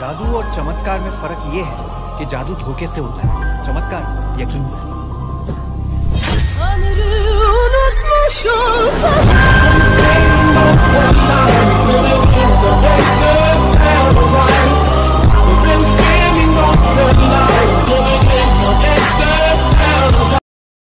जादू और चमत्कार में फ़र्क ये है कि जादू धोखे से होता है। चमत्कार, यकीन से।